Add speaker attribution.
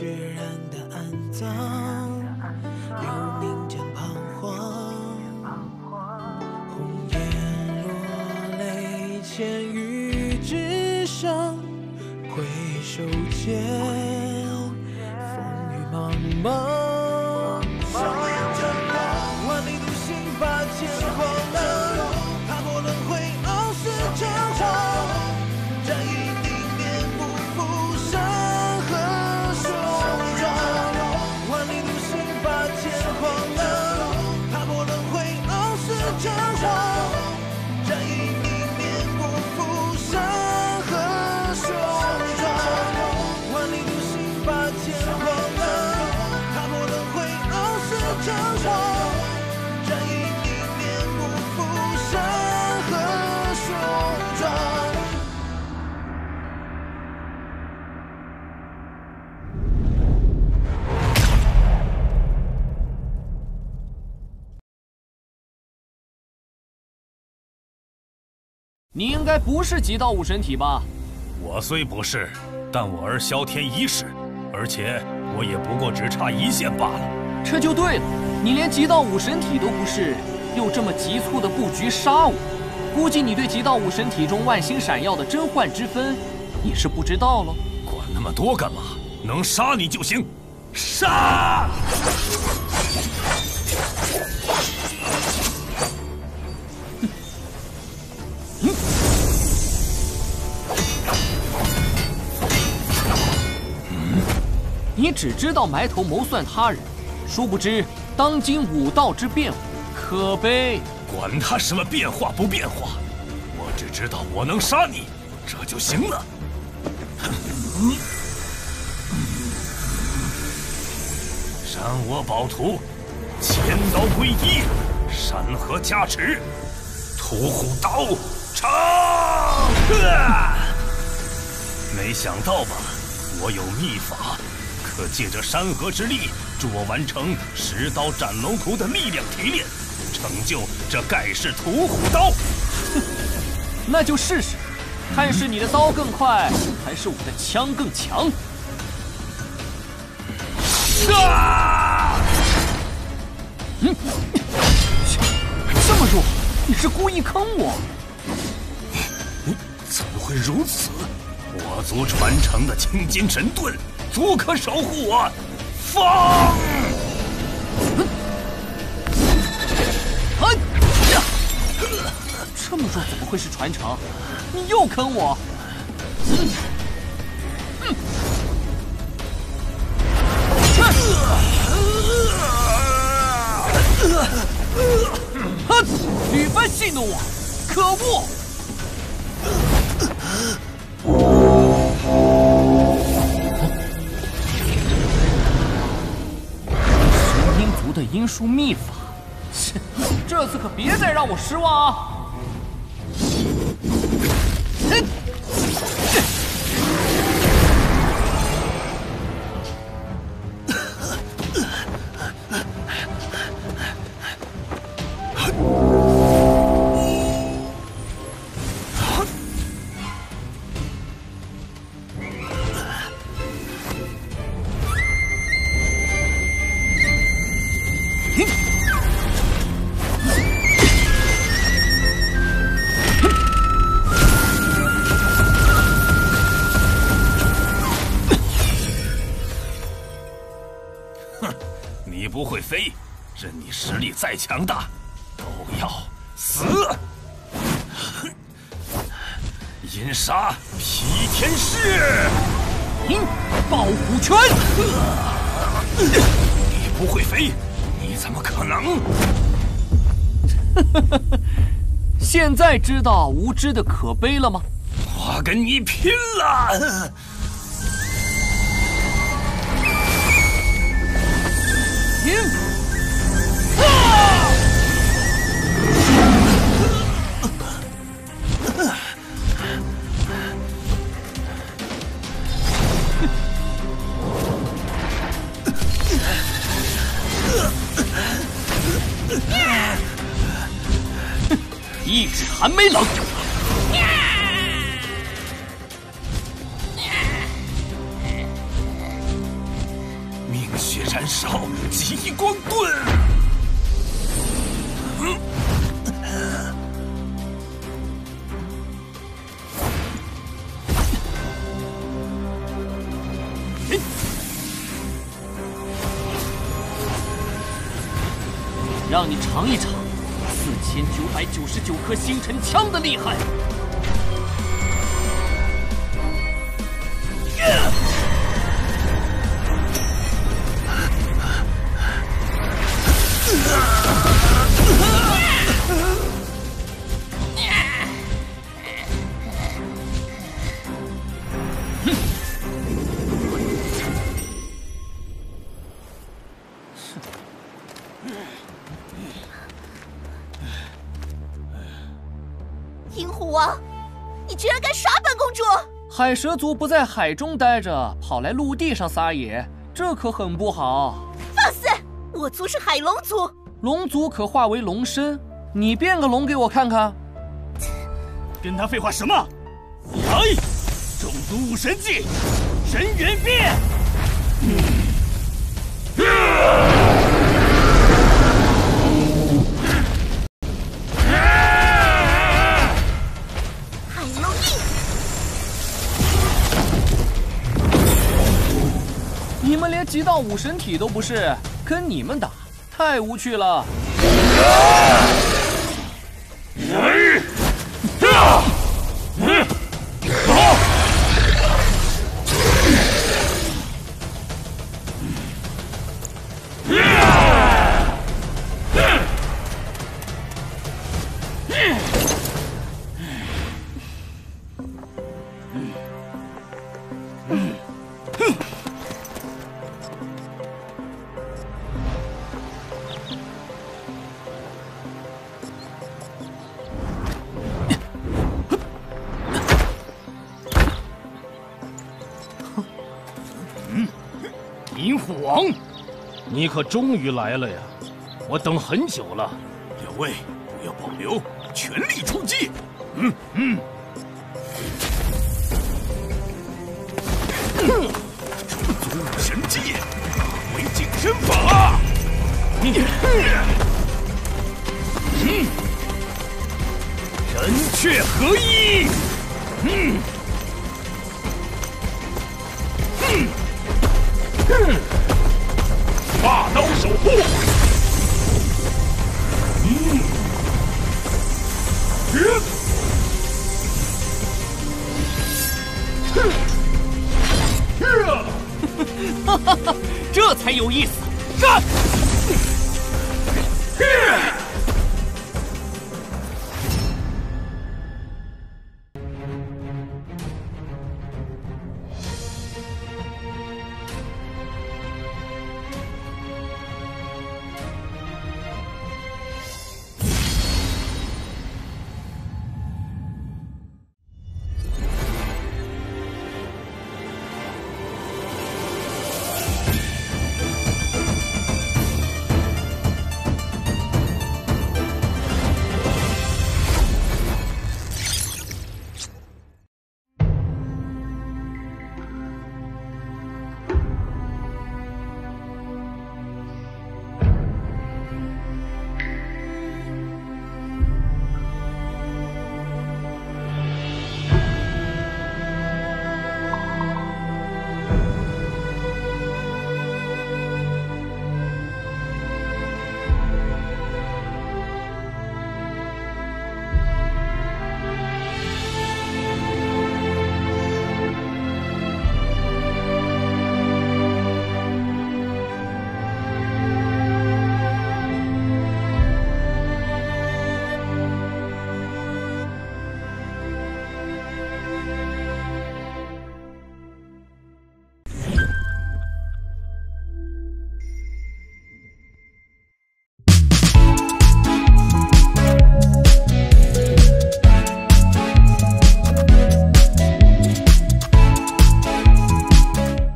Speaker 1: 血染的暗葬，有民间彷徨。红颜落泪，千语之上，回首间，风雨茫茫。
Speaker 2: 你应该不是极道武神体吧？
Speaker 3: 我虽不是，但我儿萧天一是，而且我也不过只差一线罢了。
Speaker 2: 这就对了，你连极道武神体都不是，又这么急促的布局杀我，估计你对极道武神体中万星闪耀的真幻之分，你是不知道了。
Speaker 3: 管那么多干嘛？能杀你就行，杀！
Speaker 2: 你只知道埋头谋算他人，殊不知当今武道之变化，可悲。
Speaker 3: 管他什么变化不变化，我只知道我能杀你，这就行了。斩我宝图，千刀归一，山河加持，屠虎刀成。没想到吧？我有秘法，可借着山河之力，助我完成十刀斩龙图的力量提炼，成就这盖世屠虎刀。
Speaker 2: 哼 那就试试，看是你的刀更快，还是我的枪更强。
Speaker 3: 啊！
Speaker 2: 嗯，这么弱，你是故意坑我？
Speaker 3: 怎么会如此？我族传承的青金神盾，足可守护我。放！
Speaker 2: 啊！这么弱怎么会是传承？你又坑我！哼！屡番戏弄我，可恶！阴术秘法，切，这次可别再让我失望啊！
Speaker 3: 不会飞，任你实力再强大，都要死。银沙劈天式，
Speaker 2: 嗯爆虎拳，
Speaker 3: 你不会飞，你怎么可能？
Speaker 2: 现在知道无知的可悲了吗？
Speaker 3: 我跟你拼了！
Speaker 2: 一指寒梅冷。
Speaker 3: 命血燃烧，极光棍。
Speaker 2: 让你尝一尝千九百九十九颗星辰枪的厉害！
Speaker 4: 银虎王，你居然敢耍本公主！
Speaker 2: 海蛇族不在海中待着，跑来陆地上撒野，这可很不好。
Speaker 4: 放肆！我族是海龙族，
Speaker 2: 龙族可化为龙身，你变个龙给我看看。
Speaker 3: 跟他废话什么？来，种族武神技，神元变！
Speaker 4: 海
Speaker 2: 你们连极道武神体都不是，跟你们打太无趣了。
Speaker 3: 银虎王，你可终于来了呀！我等很久了。两位不要保留，全力出击！嗯嗯。神技，为净身法。嗯嗯。人雀合一。嗯。嗯。霸刀守护。嗯。
Speaker 2: 哈哈哈，这才有意思！